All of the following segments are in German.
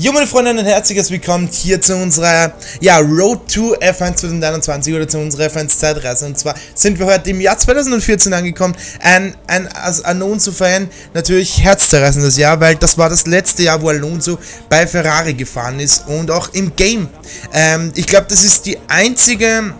Jo, meine Freunde, und herzliches Willkommen hier zu unserer ja, Road to F1 2021 oder zu unserer F1 Zeitreise. Und zwar sind wir heute im Jahr 2014 angekommen. Ein, ein als Alonso-Fan natürlich herzzerreißendes Jahr, weil das war das letzte Jahr, wo Alonso bei Ferrari gefahren ist und auch im Game. Ähm, ich glaube, das ist die einzige,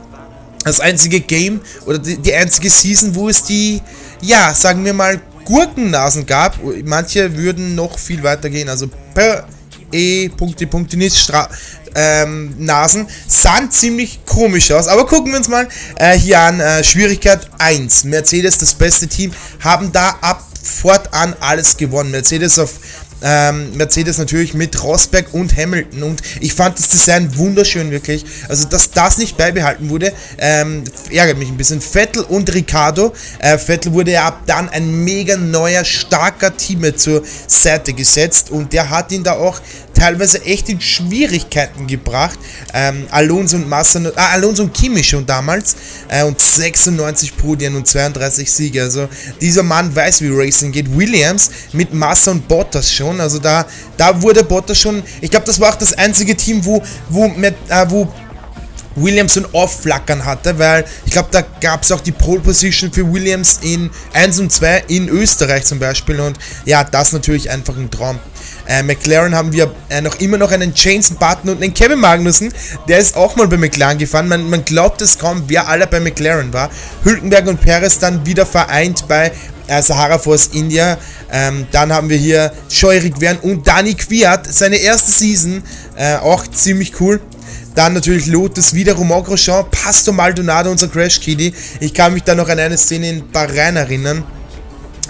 das einzige Game oder die, die einzige Season, wo es die, ja, sagen wir mal, Gurkennasen gab. Manche würden noch viel weiter gehen, also per E, Punkte, Punkte, nicht Stra ähm, Nasen, sahen ziemlich komisch aus. Aber gucken wir uns mal äh, hier an. Äh, Schwierigkeit 1. Mercedes, das beste Team, haben da ab fortan alles gewonnen. Mercedes auf ähm, Mercedes natürlich mit Rosberg und Hamilton und ich fand das Design wunderschön wirklich. Also dass das nicht beibehalten wurde, ähm, ärgert mich ein bisschen. Vettel und Ricardo. Äh, Vettel wurde ja ab dann ein mega neuer, starker Team zur Seite gesetzt und der hat ihn da auch teilweise echt in Schwierigkeiten gebracht. Ähm, Alonso und Massa, äh, Alonso und Kimi schon damals äh, und 96 Podien und 32 Siege. Also dieser Mann weiß, wie Racing geht. Williams mit Massa und Bottas schon. Also da, da wurde Bottas schon. Ich glaube, das war auch das einzige Team, wo, wo, mit, äh, wo Williams ein Aufflackern hatte, weil ich glaube, da gab es auch die Pole Position für Williams in 1 und 2 in Österreich zum Beispiel und ja, das natürlich einfach ein Traum. Äh, McLaren haben wir äh, noch immer noch einen Jameson Button und einen Kevin Magnussen, der ist auch mal bei McLaren gefahren. Man, man glaubt es kaum, wer alle bei McLaren war. Hülkenberg und Perez dann wieder vereint bei äh, Sahara Force India. Ähm, dann haben wir hier Scheurig Wern und Dani Kwiat, seine erste Season, äh, auch ziemlich cool. Dann natürlich Lotus, wieder Romain Grosjean, Pastor Maldonado, unser Crash Kitty. Ich kann mich da noch an eine Szene in Bahrain erinnern.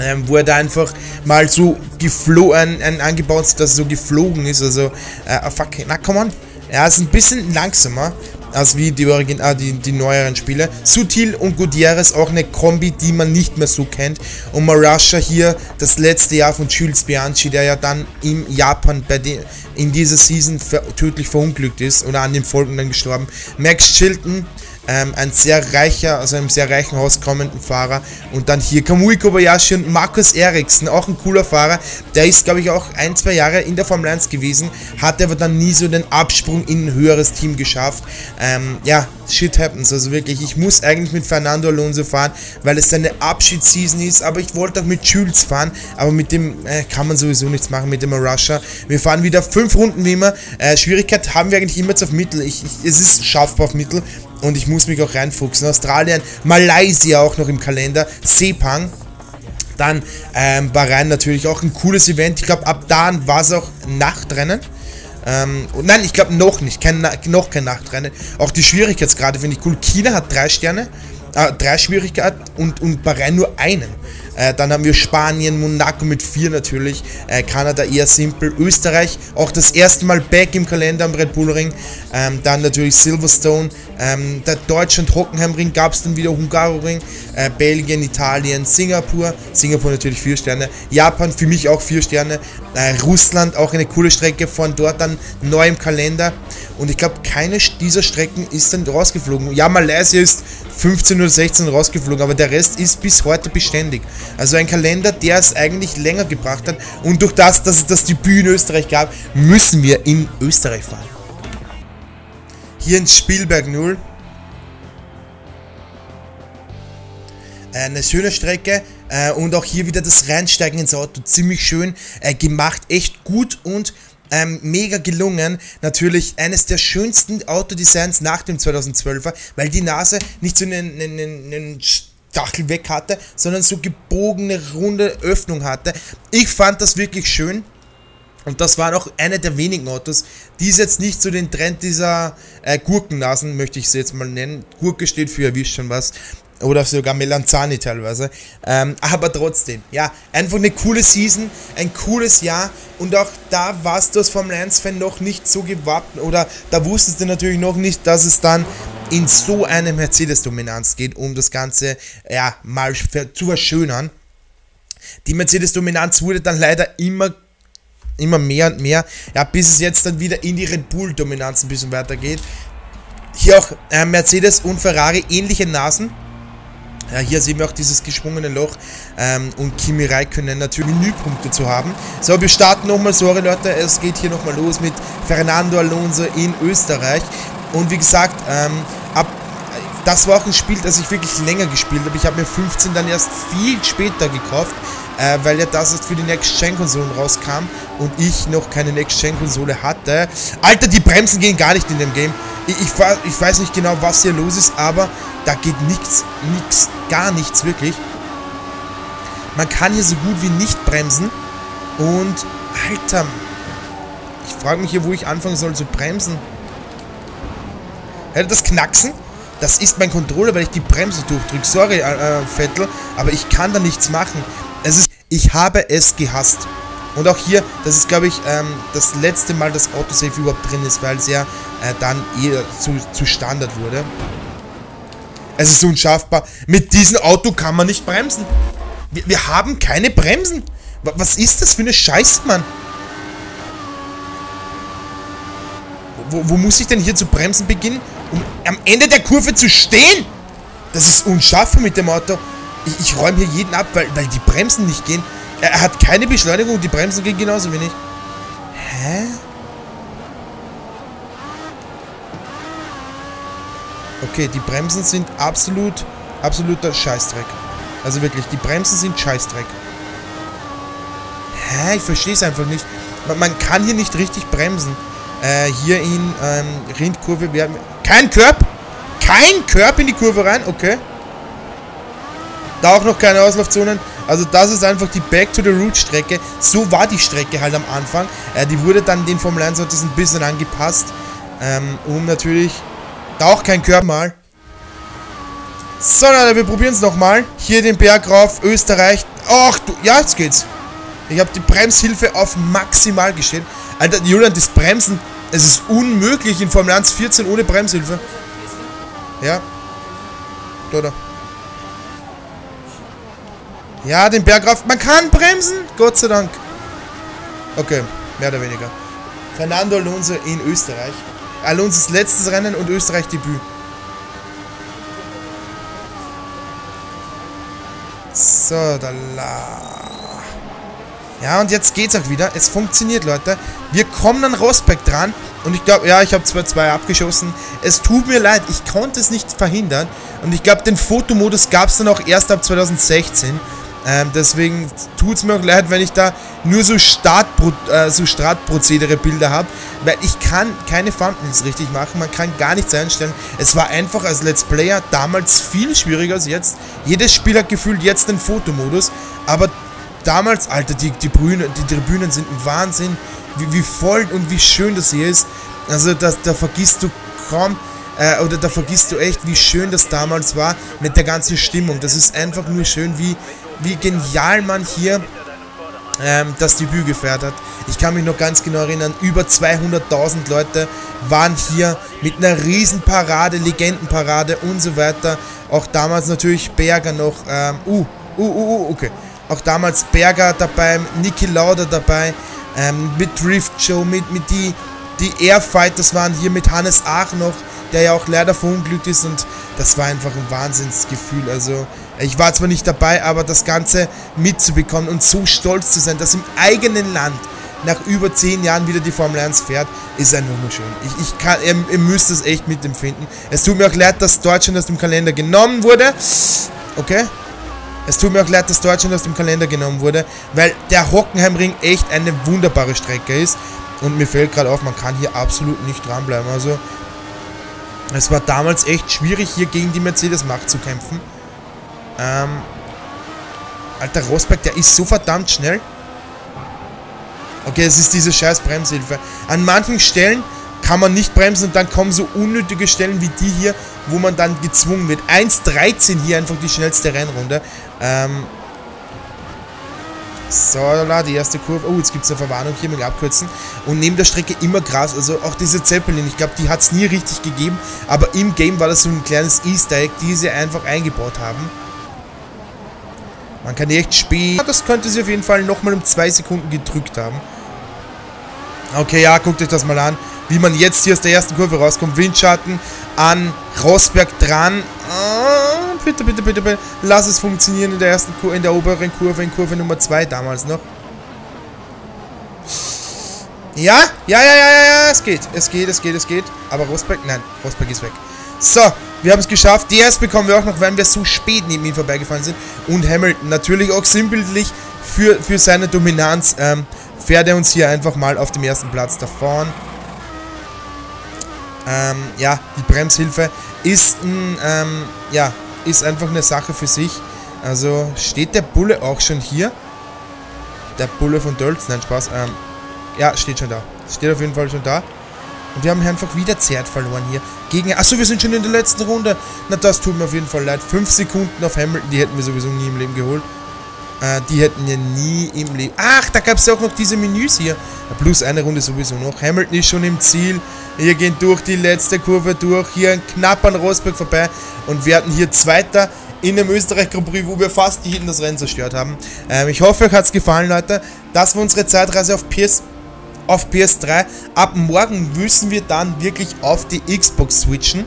Ähm, wo er da einfach mal so geflogen, ein, angebaut ist, dass er so geflogen ist. Also, äh, fuck, na come on. Er ist ein bisschen langsamer als wie die, Origin ah, die, die neueren Spiele. Sutil und Gutierrez auch eine Kombi, die man nicht mehr so kennt. Und Marasha hier das letzte Jahr von Jules Bianchi, der ja dann in Japan bei den, in dieser Season ver tödlich verunglückt ist oder an den Folgen dann gestorben. Max Chilton ähm, ein sehr reicher, also einem sehr reichen Haus kommenden Fahrer. Und dann hier Kamui Kobayashi und Markus Eriksen, auch ein cooler Fahrer. Der ist, glaube ich, auch ein, zwei Jahre in der Formel 1 gewesen, hat aber dann nie so den Absprung in ein höheres Team geschafft. Ähm, ja, shit happens. Also wirklich, ich muss eigentlich mit Fernando Alonso fahren, weil es seine Abschiedsseason ist. Aber ich wollte auch mit Jules fahren. Aber mit dem äh, kann man sowieso nichts machen, mit dem Russia. Wir fahren wieder fünf Runden wie immer. Äh, Schwierigkeit haben wir eigentlich immer jetzt auf Mittel. Ich, ich, es ist schaffbar auf Mittel. Und ich muss mich auch reinfuchsen. Australien, Malaysia auch noch im Kalender. Sepang. Dann ähm, Bahrain natürlich auch ein cooles Event. Ich glaube, ab da war es auch Nachtrennen. Ähm, nein, ich glaube noch nicht. Kein, noch kein Nachtrennen. Auch die Schwierigkeitsgrade finde ich cool. China hat drei Sterne, äh, drei Schwierigkeiten und, und Bahrain nur einen. Äh, dann haben wir Spanien, Monaco mit vier natürlich, äh, Kanada eher simpel, Österreich auch das erste Mal back im Kalender am Red Bull Ring, ähm, dann natürlich Silverstone, ähm, der Deutschland Hockenheim Ring gab es dann wieder Hungaroring, äh, Belgien, Italien, Singapur, Singapur natürlich vier Sterne, Japan für mich auch vier Sterne, Russland auch eine coole Strecke von dort dann neu im Kalender und ich glaube keine dieser Strecken ist dann rausgeflogen. Ja, Malaysia ist 15 oder 16 rausgeflogen, aber der Rest ist bis heute beständig. Also ein Kalender, der es eigentlich länger gebracht hat. Und durch das, dass es das Debüt in Österreich gab, müssen wir in Österreich fahren. Hier in Spielberg 0. Eine schöne Strecke äh, und auch hier wieder das Reinsteigen ins Auto. Ziemlich schön äh, gemacht, echt gut und ähm, mega gelungen. Natürlich eines der schönsten Autodesigns nach dem 2012er, weil die Nase nicht so einen, einen, einen Stachel weg hatte, sondern so gebogene, runde Öffnung hatte. Ich fand das wirklich schön. Und das war auch eine der wenigen Autos, die es jetzt nicht zu den Trend dieser äh, Gurkennasen, möchte ich sie jetzt mal nennen. Gurke steht für, ihr wisst schon was. Oder sogar Melanzani teilweise. Ähm, aber trotzdem, ja, einfach eine coole Season, ein cooles Jahr. Und auch da warst du als Formel 1-Fan noch nicht so gewappnet. Oder da wusstest du natürlich noch nicht, dass es dann in so eine Mercedes-Dominanz geht, um das Ganze ja, mal zu verschönern. Die Mercedes-Dominanz wurde dann leider immer immer mehr und mehr, ja, bis es jetzt dann wieder in die Red Bull-Dominanz ein bisschen weitergeht. Hier auch äh, Mercedes und Ferrari ähnliche Nasen. Ja, hier sehen wir auch dieses geschwungene Loch ähm, und Kimi Räikkönen natürlich Menüpunkte zu haben. So, wir starten nochmal, sorry Leute, es geht hier nochmal los mit Fernando Alonso in Österreich. Und wie gesagt, ähm, ab, das war auch ein Spiel, das ich wirklich länger gespielt habe. Ich habe mir 15 dann erst viel später gekauft, äh, weil ja das jetzt für die Next-Gen-Konsolen rauskam und ich noch keine Next-Gen-Konsole hatte. Alter, die Bremsen gehen gar nicht in dem Game. Ich, ich, ich weiß nicht genau, was hier los ist, aber da geht nichts, nichts, gar nichts wirklich. Man kann hier so gut wie nicht bremsen. Und, Alter, ich frage mich hier, wo ich anfangen soll zu bremsen. Hätte das Knacksen? Das ist mein Controller, weil ich die Bremse durchdrücke. Sorry, äh, äh, Vettel, aber ich kann da nichts machen. Es ist, ich habe es gehasst. Und auch hier, das ist, glaube ich, ähm, das letzte Mal, dass Autosave überhaupt drin ist, weil es ja äh, dann eher zu, zu Standard wurde. Es ist unschaffbar. Mit diesem Auto kann man nicht bremsen. Wir, wir haben keine Bremsen. Was ist das für eine Scheiße, Mann? Wo, wo muss ich denn hier zu bremsen beginnen? Um am Ende der Kurve zu stehen? Das ist unschaffbar mit dem Auto. Ich, ich räume hier jeden ab, weil, weil die Bremsen nicht gehen. Er, er hat keine Beschleunigung, die Bremsen gehen genauso wenig. Hä? Okay, die Bremsen sind absolut, absoluter Scheißdreck. Also wirklich, die Bremsen sind Scheißdreck. Hä? Ich verstehe es einfach nicht. Man, man, kann hier nicht richtig bremsen. Äh, hier in ähm, Rindkurve werden... Kein Körb! Kein Körb in die Kurve rein, okay. Da auch noch keine Auslaufzonen. Also das ist einfach die Back to the Root Strecke. So war die Strecke halt am Anfang. Äh, die wurde dann den Formel 1 Autos ein bisschen angepasst. Ähm, um natürlich da auch kein Körper mal. So, Leute, wir probieren es nochmal. Hier den Berg rauf, Österreich. Ach du, ja, jetzt geht's. Ich habe die Bremshilfe auf maximal gestellt. Alter, Julian, das Bremsen, es ist unmöglich in Formel 1 14 ohne Bremshilfe. Ja. Oder? Ja, den Berg rauf. Man kann bremsen, Gott sei Dank. Okay, mehr oder weniger. Fernando Alonso in Österreich. Alonso's letztes Rennen und Österreich-Debüt. So, da la. Ja, und jetzt geht's auch wieder. Es funktioniert, Leute. Wir kommen an Rosberg dran. Und ich glaube, ja, ich habe zwar zwei abgeschossen. Es tut mir leid, ich konnte es nicht verhindern. Und ich glaube, den Fotomodus gab es dann auch erst ab 2016. Ähm, deswegen tut es mir auch leid, wenn ich da nur so, Startpro äh, so Startprozedere-Bilder habe, weil ich kann keine Thumbnails richtig machen, man kann gar nichts einstellen. Es war einfach als Let's Player damals viel schwieriger als jetzt. Jedes Spiel hat gefühlt jetzt den Fotomodus, aber damals, Alter, die, die, Brüne, die Tribünen sind ein Wahnsinn, wie, wie voll und wie schön das hier ist. Also das, da vergisst du kaum, äh, oder da vergisst du echt, wie schön das damals war mit der ganzen Stimmung. Das ist einfach nur schön, wie, wie genial man hier ähm, das Debüt gefeiert hat. Ich kann mich noch ganz genau erinnern, über 200.000 Leute waren hier mit einer Riesenparade, Legendenparade und so weiter. Auch damals natürlich Berger noch, ähm, uh, uh, uh, uh, okay. Auch damals Berger dabei, Niki Lauda dabei, ähm, mit Drift Show, mit, mit die, die Airfighters waren hier mit Hannes Ach noch, der ja auch leider verunglückt ist und das war einfach ein Wahnsinnsgefühl. Also ich war zwar nicht dabei, aber das Ganze mitzubekommen und so stolz zu sein, dass im eigenen Land nach über zehn Jahren wieder die Formel 1 fährt, ist einfach nur schön. Ich, ich kann, ihr, ihr müsst es echt mitempfinden. Es tut mir auch leid, dass Deutschland aus dem Kalender genommen wurde. Okay? Es tut mir auch leid, dass Deutschland aus dem Kalender genommen wurde, weil der Hockenheimring echt eine wunderbare Strecke ist. Und mir fällt gerade auf, man kann hier absolut nicht dranbleiben. Also, es war damals echt schwierig, hier gegen die Mercedes-Macht zu kämpfen. Ähm, Alter, Rosberg, der ist so verdammt schnell. Okay, es ist diese scheiß Bremshilfe. An manchen Stellen kann man nicht bremsen und dann kommen so unnötige Stellen wie die hier, wo man dann gezwungen wird. 1.13 hier einfach die schnellste Rennrunde. Ähm, so, die erste Kurve. Oh, jetzt gibt es eine Verwarnung hier mit Abkürzen. Und neben der Strecke immer Gras. Also auch diese Zeppelin, ich glaube, die hat es nie richtig gegeben. Aber im Game war das so ein kleines Easter Egg, die sie einfach eingebaut haben. Man kann echt spät... Das könnte sie auf jeden Fall nochmal um zwei Sekunden gedrückt haben. Okay, ja, guckt euch das mal an. Wie man jetzt hier aus der ersten Kurve rauskommt. Windschatten an Rosberg dran. Oh, bitte, bitte, bitte, bitte. Lass es funktionieren in der ersten Kurve, in der oberen Kurve, in Kurve Nummer 2 damals noch. Ja, ja, ja, ja, ja, ja, es geht, es geht, es geht, es geht. Aber Rosberg, nein, Rosberg ist weg. So, wir haben es geschafft. DS bekommen wir auch noch, weil wir so spät neben ihm vorbeigefahren sind. Und Hamilton, natürlich auch sinnbildlich für, für seine Dominanz, ähm, fährt er uns hier einfach mal auf dem ersten Platz davon. Ähm, ja, die Bremshilfe ist ein, ähm, ja, ist einfach eine Sache für sich. Also steht der Bulle auch schon hier? Der Bulle von Dölz, nein, Spaß. Ähm, ja, steht schon da. Steht auf jeden Fall schon da. Und wir haben hier einfach wieder Zert verloren hier. Gegen. Achso, wir sind schon in der letzten Runde. Na, das tut mir auf jeden Fall leid. Fünf Sekunden auf Hamilton, die hätten wir sowieso nie im Leben geholt. Äh, die hätten wir nie im Leben... Ach, da gab es ja auch noch diese Menüs hier. Plus eine Runde sowieso noch. Hamilton ist schon im Ziel. Wir gehen durch die letzte Kurve durch. Hier knapp an Rosberg vorbei. Und werden hier Zweiter in dem Österreich Grand Prix, wo wir fast hinten das Rennen zerstört haben. Ähm, ich hoffe, euch hat es gefallen, Leute. Das war unsere Zeitreise auf PS, auf PS3. Ab morgen müssen wir dann wirklich auf die Xbox switchen.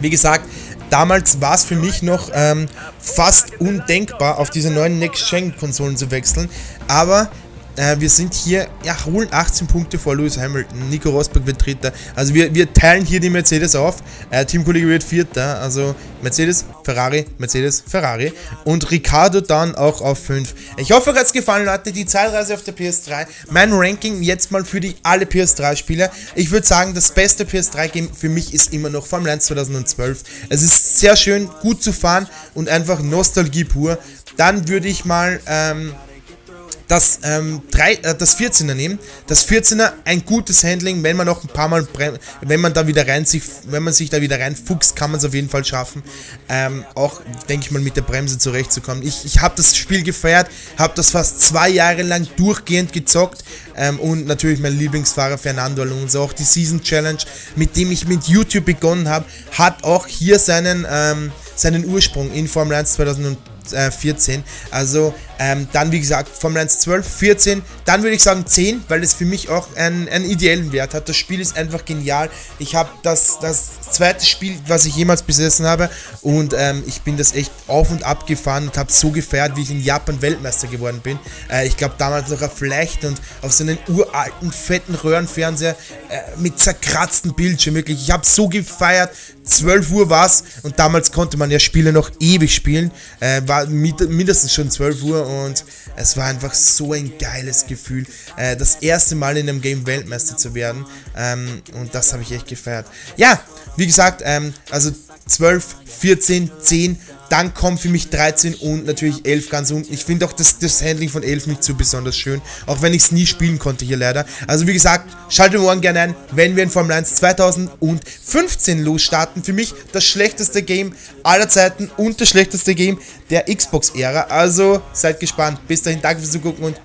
Wie gesagt, Damals war es für mich noch ähm, fast undenkbar, auf diese neuen Next-Gen-Konsolen zu wechseln. Aber äh, wir sind hier, ja, holen 18 Punkte vor Lewis Hamilton. Nico Rosberg wird Dritter. Also wir, wir teilen hier die Mercedes auf. Äh, Teamkollege wird Vierter. Also Mercedes, Ferrari, Mercedes, Ferrari. Und Ricardo dann auch auf 5. Ich hoffe, euch hat es gefallen, Leute. Die Zeitreise auf der PS3. Mein Ranking jetzt mal für die alle PS3-Spieler. Ich würde sagen, das beste PS3-Game für mich ist immer noch Formel 1 2012. Es ist sehr schön, gut zu fahren und einfach Nostalgie pur. Dann würde ich mal... Ähm, das, ähm, 3, äh, das 14er nehmen. Das 14er, ein gutes Handling, wenn man noch ein paar Mal, wenn man da wieder rein sich, wenn man sich da wieder reinfuchst, kann man es auf jeden Fall schaffen. Ähm, auch, denke ich mal, mit der Bremse zurechtzukommen. Ich, ich habe das Spiel gefeiert, habe das fast zwei Jahre lang durchgehend gezockt ähm, und natürlich mein Lieblingsfahrer Fernando Alonso. Auch die Season Challenge, mit dem ich mit YouTube begonnen habe, hat auch hier seinen, ähm, seinen Ursprung in Formel 1 2000 äh, 14. Also ähm, dann wie gesagt Formel 1 12, 14, dann würde ich sagen 10, weil es für mich auch einen, einen ideellen Wert hat. Das Spiel ist einfach genial. Ich habe das, das zweite Spiel, was ich jemals besessen habe und ähm, ich bin das echt auf und ab gefahren und habe so gefeiert, wie ich in Japan Weltmeister geworden bin. Äh, ich glaube damals noch auf Leicht und auf so einen uralten, fetten Röhrenfernseher äh, mit zerkratzten Bildschirm. Wirklich, ich habe so gefeiert. 12 Uhr war es und damals konnte man ja Spiele noch ewig spielen. Äh, war mindestens schon 12 Uhr und es war einfach so ein geiles Gefühl, äh, das erste Mal in einem Game Weltmeister zu werden. Ähm, und das habe ich echt gefeiert. Ja, wie gesagt, ähm, also 12, 14, 10 dann kommt für mich 13 und natürlich 11 ganz unten. Ich finde auch das, das Handling von 11 nicht so besonders schön. Auch wenn ich es nie spielen konnte hier leider. Also wie gesagt, schaltet morgen gerne ein, wenn wir in Formel 1 2015 losstarten. Für mich das schlechteste Game aller Zeiten und das schlechteste Game der Xbox-Ära. Also seid gespannt. Bis dahin, danke fürs Zugucken und